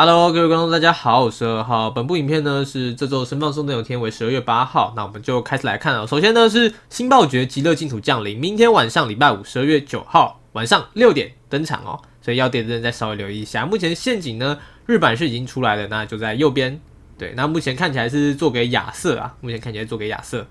Hello，各位观众，大家好，我是二号。本部影片呢是这周神放送的有天为十二月八号，那我们就开始来看了。首先呢是新暴绝极乐净土降临，明天晚上礼拜五十二月九号晚上六点登场哦，所以要点的再稍微留意一下。目前陷阱呢日版是已经出来了，那就在右边。对，那目前看起来是做给亚瑟啊，目前看起来做给亚瑟。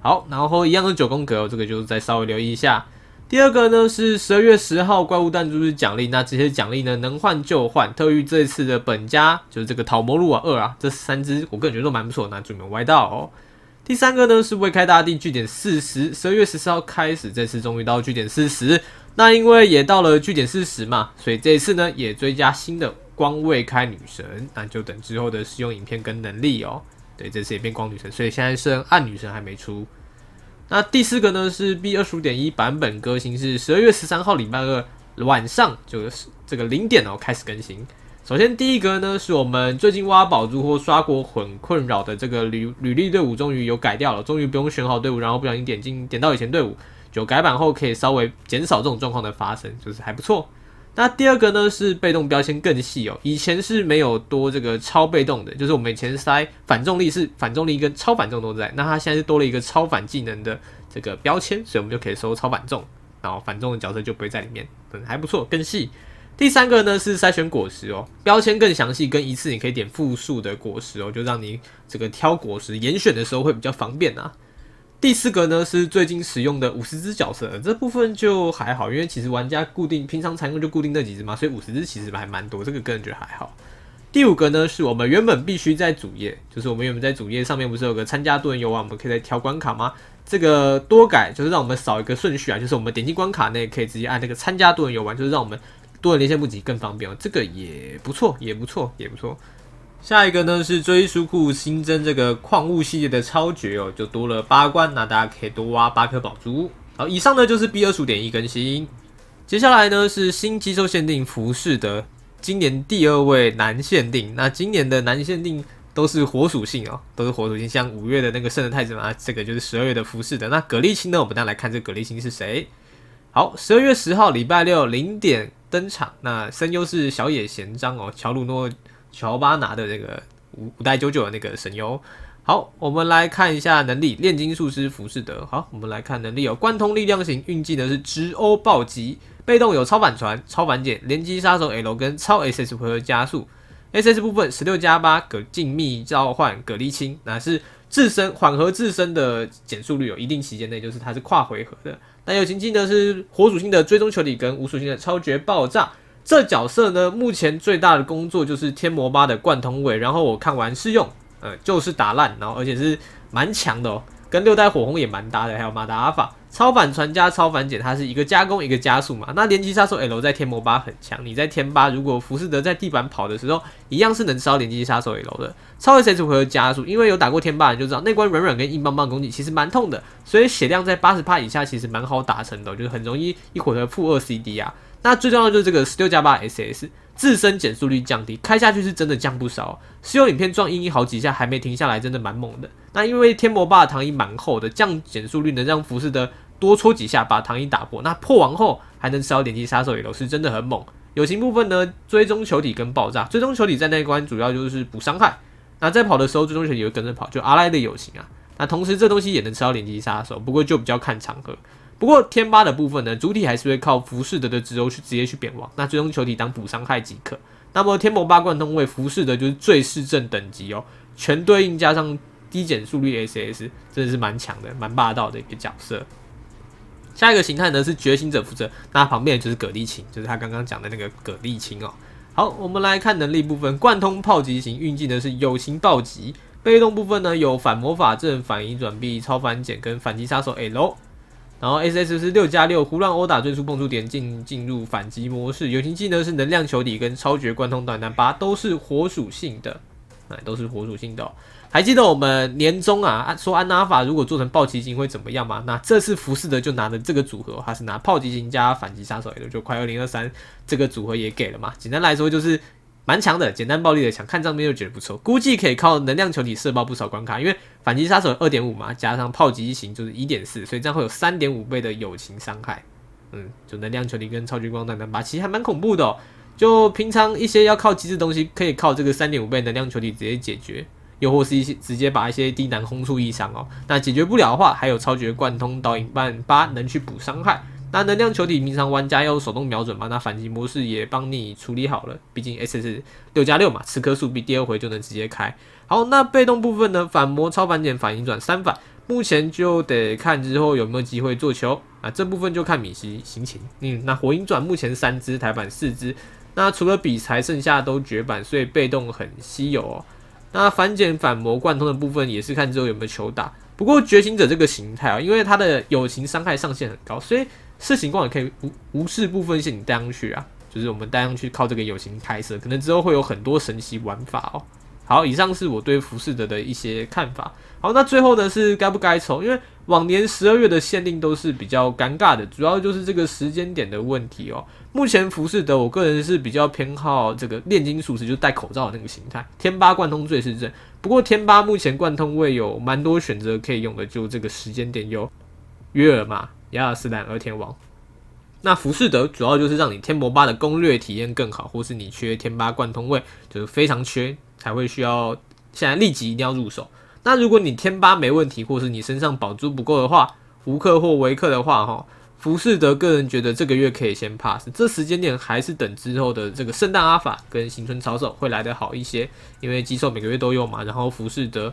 好，然后一样是九宫格，这个就再稍微留意一下。第二个呢是十二月十号怪物弹珠是奖励，那这些奖励呢能换就换。特遇这次的本家就是这个讨魔路啊二啊，这三只我个人觉得都蛮不错，那祝你们歪到哦。第三个呢是未开大地据点四十，十二月十四号开始，这次终于到据点四十。那因为也到了据点四十嘛，所以这次呢也追加新的光未开女神，那就等之后的使用影片跟能力哦。对，这次也变光女神，所以现在剩暗女神还没出。那第四个呢是 B 二十五点一版本更新，是十二月十三号礼拜二晚上就是这个零点哦开始更新。首先第一个呢是我们最近挖宝珠或刷过很困扰的这个履履历队伍，终于有改掉了，终于不用选好队伍，然后不小心点进点到以前队伍，就改版后可以稍微减少这种状况的发生，就是还不错。那第二个呢是被动标签更细哦，以前是没有多这个超被动的，就是我们以前塞反重力是反重力跟超反重都在，那它现在是多了一个超反技能的这个标签，所以我们就可以收超反重，然后反重的角色就不会在里面，嗯，还不错，更细。第三个呢是筛选果实哦，标签更详细，跟一次你可以点复数的果实哦，就让你这个挑果实严选的时候会比较方便啊。第四个呢是最近使用的五十只角色，这部分就还好，因为其实玩家固定平常常用就固定那几只嘛，所以五十只其实还蛮多，这个个人觉得还好。第五个呢是我们原本必须在主页，就是我们原本在主页上面不是有个参加多人游玩，我们可以在挑关卡吗？这个多改就是让我们少一个顺序啊，就是我们点击关卡内可以直接按那个参加多人游玩，就是让我们多人连线不及更方便哦，这个也不错，也不错，也不错。下一个呢是追书库新增这个矿物系列的超绝哦，就多了八关，那大家可以多挖八颗宝珠。好，以上呢就是 B 二十五点一更新。接下来呢是新机兽限定服饰的今年第二位男限定。那今年的男限定都是火属性哦，都是火属性，像五月的那个圣人太子嘛，这个就是十二月的服饰的。那葛丽青呢，我们再来看这葛丽青是谁。好，十二月十号礼拜六零点登场。那声优是小野贤章哦，乔鲁诺。乔巴拿的这个五五代九九的那个神游，好，我们来看一下能力，炼金术师浮士德。好，我们来看能力有贯通力量型，运技能是直欧暴击，被动有超反传、超反减、连击杀手 L 跟超 SS 回合加速。SS 部分十六加八葛静谧召唤葛丽青，那是自身缓和自身的减速率，有一定期间内就是它是跨回合的。那友情技能是火属性的追踪球体跟无属性的超绝爆炸。这角色呢，目前最大的工作就是天魔八的贯通位，然后我看完试用，呃，就是打烂，然后而且是蛮强的哦，跟六代火红也蛮搭的，还有马达阿法超反传加超反减，它是一个加攻一个加速嘛。那连击杀手 L 在天魔八很强，你在天八如果浮士德在地板跑的时候，一样是能烧连击杀手 L 的。超 S 回合加速，因为有打过天八人就知道那关软软跟硬邦邦攻击其实蛮痛的，所以血量在八十帕以下其实蛮好达成的，就是很容易一回合负二 CD 啊。那最重要的就是这个十六加八 SS 自身减速率降低，开下去是真的降不少。使用影片撞英一好几下还没停下来，真的蛮猛的。那因为天魔八的糖衣蛮厚的，降减速率能让浮士德多戳几下把糖衣打破。那破完后还能吃到点击杀手野楼，是真的很猛。友情部分呢，追踪球体跟爆炸。追踪球体在那一关主要就是补伤害。那在跑的时候，追踪球体会跟着跑，就阿赖的友情啊。那同时这东西也能吃到点击杀手，不过就比较看场合。不过天八的部分呢，主体还是会靠浮士德的直欧去直接去贬亡，那最终球体当补伤害即可。那么天魔八贯通位浮士德就是最市正等级哦，全对应加上低减速率 SS，真的是蛮强的，蛮霸道的一个角色。下一个形态呢是觉醒者负责，那旁边就是葛丽青，就是他刚刚讲的那个葛丽青哦。好，我们来看能力部分，贯通炮击型运技呢是友情暴击，被动部分呢有反魔法阵、反移转臂、超反减跟反击杀手 L。然后 S S 是六加六，胡乱殴打追出蹦出点进进入反击模式。友情技能是能量球体跟超绝贯通短弹八，都是火属性的，哎，都是火属性的。还记得我们年终啊，说安娜法如果做成暴击型会怎么样吗？那这次服饰的就拿着这个组合，他是拿炮击型加反击杀手，也就快二零二三这个组合也给了嘛。简单来说就是。蛮强的，简单暴力的，想看账面就觉得不错。估计可以靠能量球体射爆不少关卡，因为反击杀手二点五嘛，加上炮击型就是一点四，所以这样会有三点五倍的友情伤害。嗯，就能量球体跟超级光弹弹把其实还蛮恐怖的。就平常一些要靠机制东西，可以靠这个三点五倍能量球体直接解决，又或是一些直接把一些低难轰出异伤哦。那解决不了的话，还有超绝贯通导引半八能去补伤害。那能量球体平常玩家要手动瞄准嘛，那反击模式也帮你处理好了，毕竟 S S 六加六嘛，刺客数比第二回就能直接开。好，那被动部分呢，反魔超反减反引转三反。目前就得看之后有没有机会做球啊，这部分就看米奇心情。嗯，那火影转目前三只台版四只，那除了比才剩下都绝版，所以被动很稀有哦。那反减反魔贯通的部分也是看之后有没有球打。不过觉醒者这个形态啊，因为它的友情伤害上限很高，所以射情光也可以无无视部分线你带上去啊，就是我们带上去靠这个友情开射，可能之后会有很多神奇玩法哦。好，以上是我对浮士德的一些看法。好，那最后呢是该不该抽？因为往年十二月的限定都是比较尴尬的，主要就是这个时间点的问题哦。目前浮士德，我个人是比较偏好这个炼金术士，就戴口罩的那个形态。天八贯通最是正，不过天八目前贯通位有蛮多选择可以用的，就这个时间点有约尔玛、亚尔斯兰、二天王。那浮士德主要就是让你天魔八的攻略体验更好，或是你缺天八贯通位，就是非常缺。才会需要现在立即一定要入手。那如果你天八没问题，或是你身上宝珠不够的话，胡克或维克的话，哈，浮士德个人觉得这个月可以先 pass。这时间点还是等之后的这个圣诞阿法跟新春超手会来得好一些，因为机兽每个月都有嘛。然后浮士德，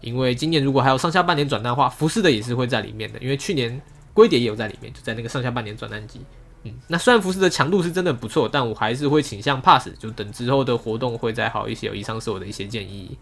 因为今年如果还有上下半年转单的话，浮士德也是会在里面的，因为去年龟蝶也有在里面，就在那个上下半年转单季。那虽然服饰的强度是真的不错，但我还是会倾向 pass，就等之后的活动会再好一些。以上是我的一些建议。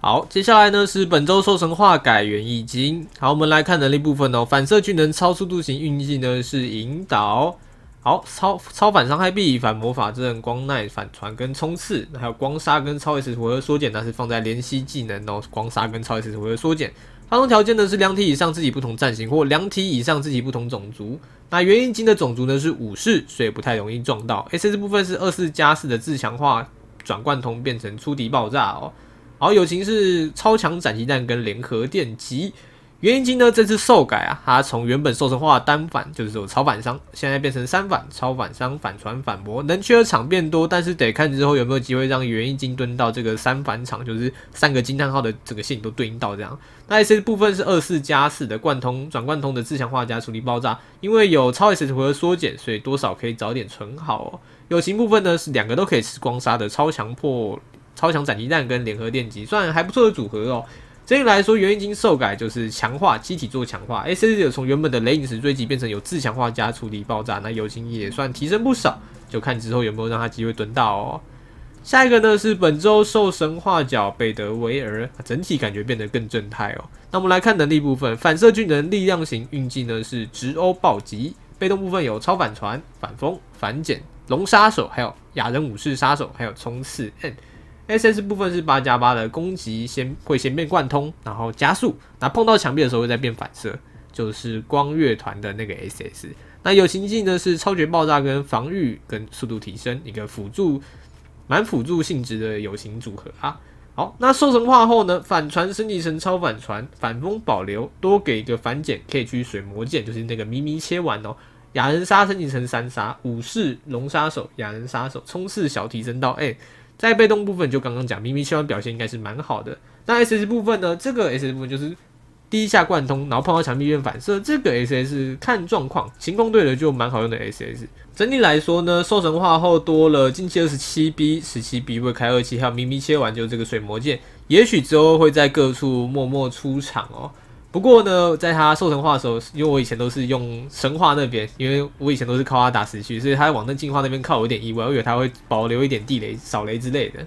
好，接下来呢是本周兽神化改元易经。好，我们来看能力部分哦。反射技能超速度型运气呢是引导。好，超超反伤害臂、反魔法阵、光耐、反传跟冲刺，还有光杀跟超 S 回合缩减，那是放在连吸技能哦。光杀跟超 S 回合缩减。发动条件呢是两体以上自己不同战型，或两体以上自己不同种族。那元婴金的种族呢是武士，所以不太容易撞到。S 部分是二四加四的自强化转贯通变成出敌爆炸哦。好，友情是超强斩击弹跟联合电击。元婴金呢这次受改啊，它从原本兽神化单反就是有超反伤，现在变成三反超反伤反传反驳，能缺的场变多，但是得看之后有没有机会让元婴金蹲到这个三反场，就是三个惊叹号的这个线都对应到这样。那 S 部分是二四加四的贯通转贯通的自强化加处理爆炸，因为有超 S 回合缩减，所以多少可以早点存好哦。友情部分呢是两个都可以吃光杀的超强破超强斩击弹跟联合电击，算还不错的组合哦。整体来说，元已经受改就是强化机体做强化，S 有从原本的雷影石追击变成有自强化加处理爆炸，那友情也算提升不少，就看之后有没有让他机会蹲到哦。下一个呢是本周兽神化角贝德维尔，整体感觉变得更正态哦。那我们来看能力部分，反射巨能力量型运技呢是直欧暴击，被动部分有超反传、反风、反减、龙杀手，还有亚人武士杀手，还有冲刺。S S 部分是八加八的攻击，先会先变贯通，然后加速，那碰到墙壁的时候会再变反射，就是光乐团的那个 S S。那友情技呢是超绝爆炸跟防御跟速度提升，一个辅助。蛮辅助性质的友情组合啊。好，那兽神化后呢，反传升级成超反传，反风保留，多给一个反减，可以去水魔剑，就是那个咪咪切完哦。雅人杀升级成三杀，武士龙杀手，雅人杀手冲刺小提升到 A。在被动部分就刚刚讲，咪咪切完表现应该是蛮好的。那 S S 部分呢，这个 S S 部分就是。第一下贯通，然后碰到墙壁变反射，这个 S S 看状况，情况对了就蛮好用的 S S。整体来说呢，兽神化后多了近期二十七 B、十七 B 会开二期，还有咪咪切完就这个水魔剑，也许之后会在各处默默出场哦。不过呢，在他兽神话的时候，因为我以前都是用神话那边，因为我以前都是靠他打死去，所以他往那进化那边靠，有点意外，我以为他会保留一点地雷、扫雷之类的。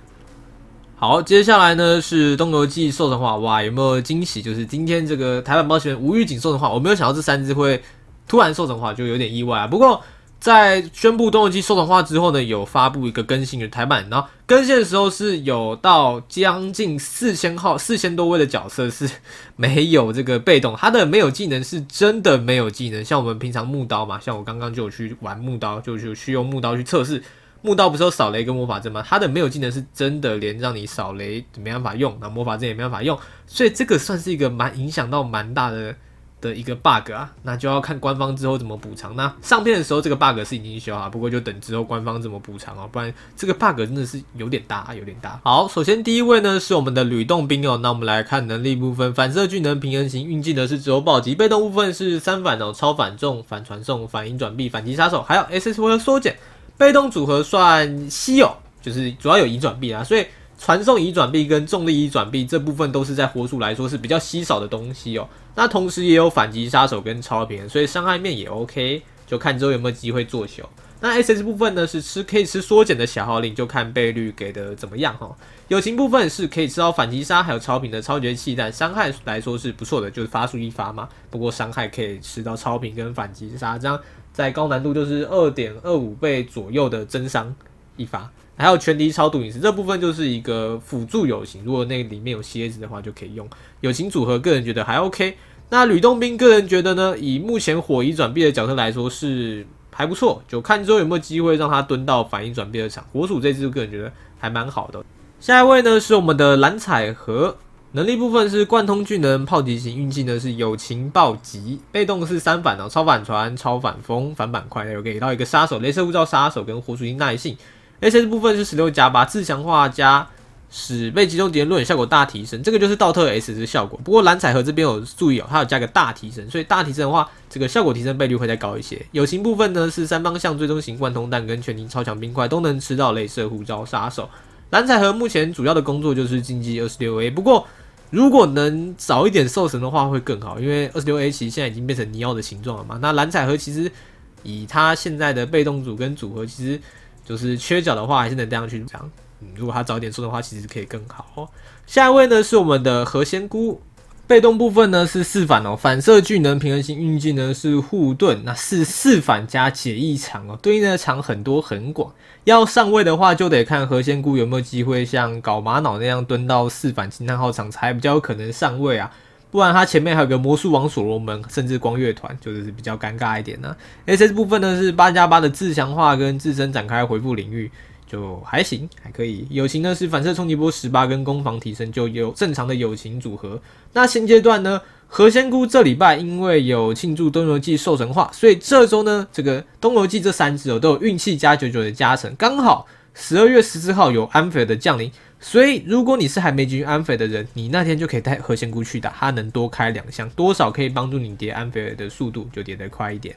好，接下来呢是东游记兽神话，哇，有没有惊喜？就是今天这个台湾冒险无预警兽神话，我没有想到这三只会突然兽神话，就有点意外啊。不过在宣布东游记兽神话之后呢，有发布一个更新的台版，然后更新的时候是有到将近四千号、四千多位的角色是没有这个被动，他的没有技能是真的没有技能，像我们平常木刀嘛，像我刚刚就有去玩木刀，就就去用木刀去测试。木刀不是有扫雷跟魔法阵吗？它的没有技能是真的连让你扫雷没办法用，那魔法阵也没办法用，所以这个算是一个蛮影响到蛮大的的一个 bug 啊，那就要看官方之后怎么补偿。那上片的时候这个 bug 是已经修好，不过就等之后官方怎么补偿哦，不然这个 bug 真的是有点大，有点大。好，首先第一位呢是我们的吕洞宾哦，那我们来看能力部分，反射巨能、平衡型、运镜的是只有暴击，被动部分是三反哦，超反重、反传送、反应转臂、反击杀手，还有 SS 回合缩减，被动组合算稀有，就是主要有移转臂啊，所以。传送移转臂跟重力移转臂这部分都是在火鼠来说是比较稀少的东西哦。那同时也有反击杀手跟超频，所以伤害面也 OK，就看之后有没有机会做秀。那 SS 部分呢是吃可以吃缩减的小号令，就看倍率给的怎么样哈。友情部分是可以吃到反击杀还有超频的超绝气弹，伤害来说是不错的，就是发出一发嘛。不过伤害可以吃到超频跟反击杀，这样在高难度就是二点二五倍左右的增伤一发。还有全敌超度隐士这部分就是一个辅助友情，如果那里面有蝎子的话就可以用友情组合，个人觉得还 OK。那吕洞宾个人觉得呢，以目前火移转臂的角色来说是还不错，就看之后有没有机会让他蹲到反应转臂的场。火鼠这只个人觉得还蛮好的。下一位呢是我们的蓝彩和，能力部分是贯通巨能、炮击型，运气呢是友情暴击，被动是三反哦，超反传、超反风、反板块，有给到一个杀手、镭射护罩杀手跟火属性耐性。S S 部分是十六加八自强化加使被击中敌人论效果大提升，这个就是倒特 S 的效果。不过蓝彩和这边有注意哦，它有加个大提升，所以大提升的话，这个效果提升倍率会再高一些。友情部分呢是三方向追踪型贯通弹跟全停超强冰块都能吃到镭射护罩杀手。蓝彩和目前主要的工作就是竞技二十六 A，不过如果能早一点受神的话会更好，因为二十六 A 其实现在已经变成尼奥的形状了嘛。那蓝彩和其实以它现在的被动组跟组合，其实。就是缺角的话，还是能这样去讲。嗯，如果他早点送的话，其实可以更好。下一位呢是我们的何仙姑，被动部分呢是四反哦，反射巨能、平衡性运镜呢是护盾，那是四反加解异场哦，对应的场很多很广。要上位的话，就得看何仙姑有没有机会像搞玛瑙那样蹲到四反惊叹号场，才比较有可能上位啊。不然他前面还有个魔术王所罗门，甚至光乐团，就是比较尴尬一点呢。S S 部分呢是八加八的自强化跟自身展开回复领域，就还行，还可以。友情呢是反射冲击波十八跟攻防提升，就有正常的友情组合。那现阶段呢，何仙姑这礼拜因为有庆祝东游记兽神化，所以这周呢这个东游记这三只哦都有运气加九九的加成，刚好十二月十四号有安菲尔的降临。所以，如果你是还没进安菲尔的人，你那天就可以带何仙姑去打，它能多开两箱，多少可以帮助你叠安菲尔的速度就叠得快一点。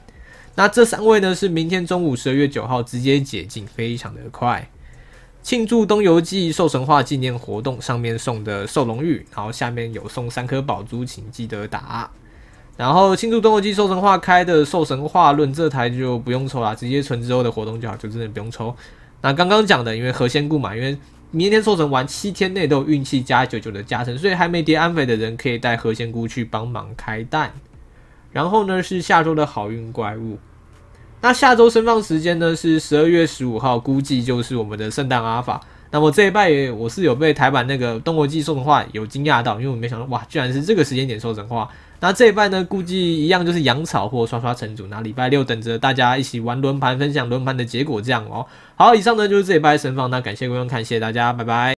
那这三位呢，是明天中午十二月九号直接解禁，非常的快。庆祝东游记兽神话纪念活动上面送的兽龙玉，然后下面有送三颗宝珠，请记得打。然后庆祝东游记兽神话开的兽神话论这台就不用抽啦，直接存之后的活动就好，就真的不用抽。那刚刚讲的，因为何仙姑嘛，因为明天收成完七天内都有运气加九九的加成，所以还没叠安肥的人可以带何仙姑去帮忙开蛋。然后呢是下周的好运怪物，那下周升放时间呢是十二月十五号，估计就是我们的圣诞阿尔法。那么这一拜我是有被台版那个东国记送的话有惊讶到，因为我没想到哇，居然是这个时间点收成话。那这一拜呢，估计一样就是养草或刷刷成主。那礼拜六等着大家一起玩轮盘，分享轮盘的结果这样哦。好，以上呢就是这一拜神房，那感谢观看，谢谢大家，拜拜。